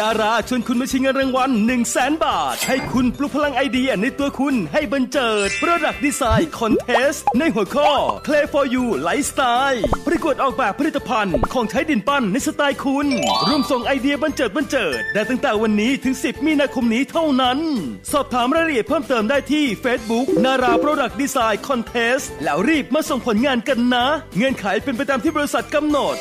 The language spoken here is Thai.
นาราชวนคุณมาชิงเงินรางวัล1 0 0 0 0แสนบาท ให้คุณปลุกพลังไอเดียในตัวคุณให้บรรเจิด Product Design Contest ในหัวข้อ Play for You Lifestyle ประกวดออกแบบผลิตภัณฑ์ของใช้ดินปั้นในสไตล์คุณ ร่วมส่งไอเดียบรรเจิดบรรเจิด ได้ตั้งแต่วันนี้ถึง 10 มีนาคมนี้เท่านั้น สอบถามรายละเอียดเพิ่มเติมได้ที่ Facebook นารา Product Design Contest แล้วรีบมาส่งผลงานกันนะ เงื่อนไขเป็นไปตามที่บริษัทกำหนด